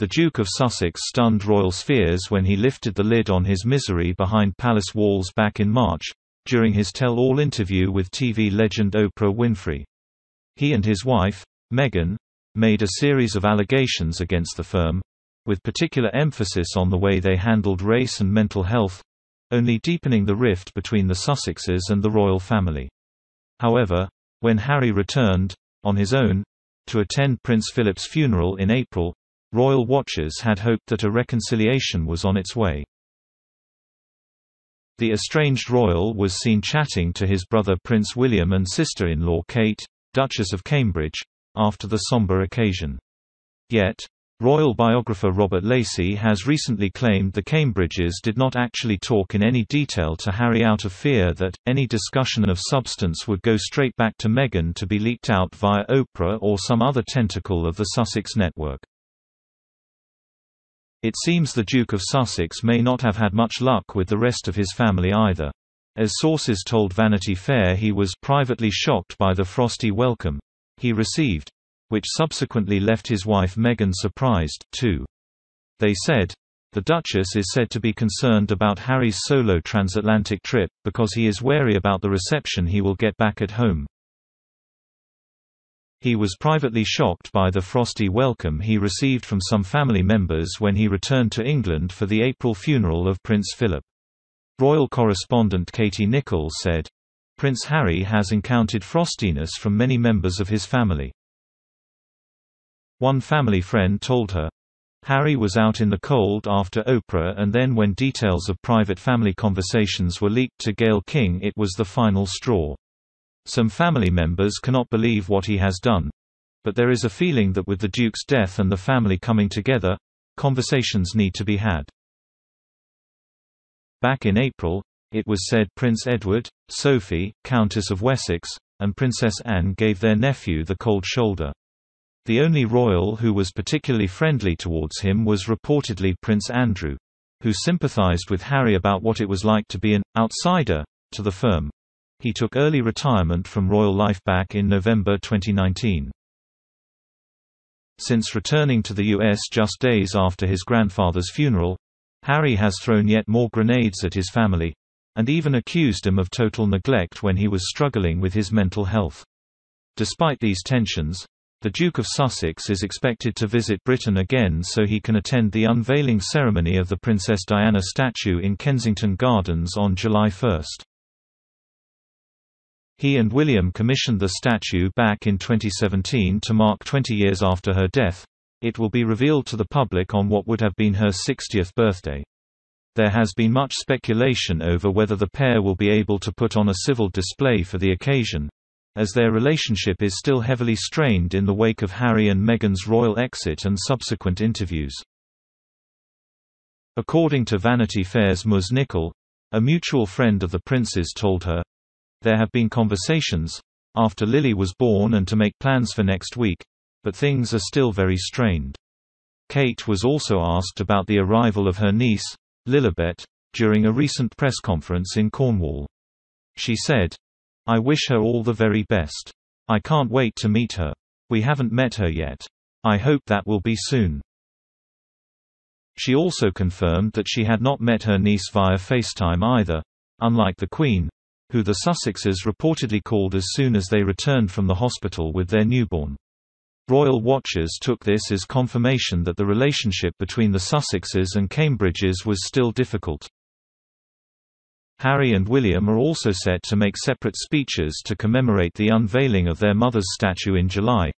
The Duke of Sussex stunned royal spheres when he lifted the lid on his misery behind palace walls back in March, during his tell-all interview with TV legend Oprah Winfrey. He and his wife, Meghan, made a series of allegations against the firm, with particular emphasis on the way they handled race and mental health, only deepening the rift between the Sussexes and the royal family. However, when Harry returned, on his own, to attend Prince Philip's funeral in April, royal watchers had hoped that a reconciliation was on its way. The estranged royal was seen chatting to his brother Prince William and sister-in-law Kate, Duchess of Cambridge, after the somber occasion. Yet, royal biographer Robert Lacey has recently claimed the Cambridges did not actually talk in any detail to Harry out of fear that, any discussion of substance would go straight back to Meghan to be leaked out via Oprah or some other tentacle of the Sussex network. It seems the Duke of Sussex may not have had much luck with the rest of his family either. As sources told Vanity Fair he was privately shocked by the frosty welcome he received, which subsequently left his wife Meghan surprised, too. They said, the Duchess is said to be concerned about Harry's solo transatlantic trip, because he is wary about the reception he will get back at home. He was privately shocked by the frosty welcome he received from some family members when he returned to England for the April funeral of Prince Philip. Royal correspondent Katie Nicholl said, Prince Harry has encountered frostiness from many members of his family. One family friend told her, Harry was out in the cold after Oprah and then when details of private family conversations were leaked to Gayle King it was the final straw. Some family members cannot believe what he has done. But there is a feeling that with the Duke's death and the family coming together, conversations need to be had. Back in April, it was said Prince Edward, Sophie, Countess of Wessex, and Princess Anne gave their nephew the cold shoulder. The only royal who was particularly friendly towards him was reportedly Prince Andrew, who sympathized with Harry about what it was like to be an outsider to the firm. He took early retirement from royal life back in November 2019. Since returning to the U.S. just days after his grandfather's funeral, Harry has thrown yet more grenades at his family, and even accused him of total neglect when he was struggling with his mental health. Despite these tensions, the Duke of Sussex is expected to visit Britain again so he can attend the unveiling ceremony of the Princess Diana statue in Kensington Gardens on July 1. He and William commissioned the statue back in 2017 to mark 20 years after her death. It will be revealed to the public on what would have been her 60th birthday. There has been much speculation over whether the pair will be able to put on a civil display for the occasion, as their relationship is still heavily strained in the wake of Harry and Meghan's royal exit and subsequent interviews. According to Vanity Fair's Ms. A mutual friend of the prince's told her, there have been conversations after Lily was born and to make plans for next week, but things are still very strained. Kate was also asked about the arrival of her niece, Lilibet, during a recent press conference in Cornwall. She said, I wish her all the very best. I can't wait to meet her. We haven't met her yet. I hope that will be soon. She also confirmed that she had not met her niece via FaceTime either, unlike the Queen, who the Sussexes reportedly called as soon as they returned from the hospital with their newborn. Royal watchers took this as confirmation that the relationship between the Sussexes and Cambridges was still difficult. Harry and William are also set to make separate speeches to commemorate the unveiling of their mother's statue in July,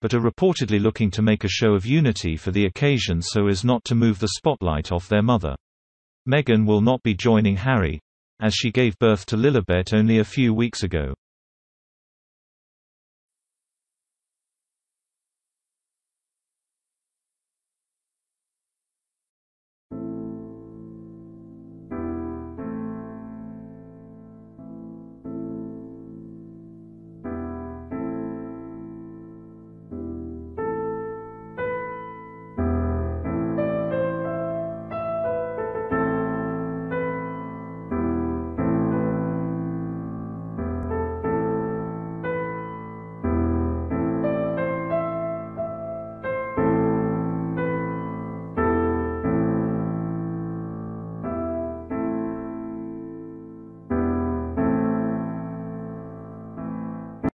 but are reportedly looking to make a show of unity for the occasion so as not to move the spotlight off their mother. Meghan will not be joining Harry, as she gave birth to Lilibet only a few weeks ago.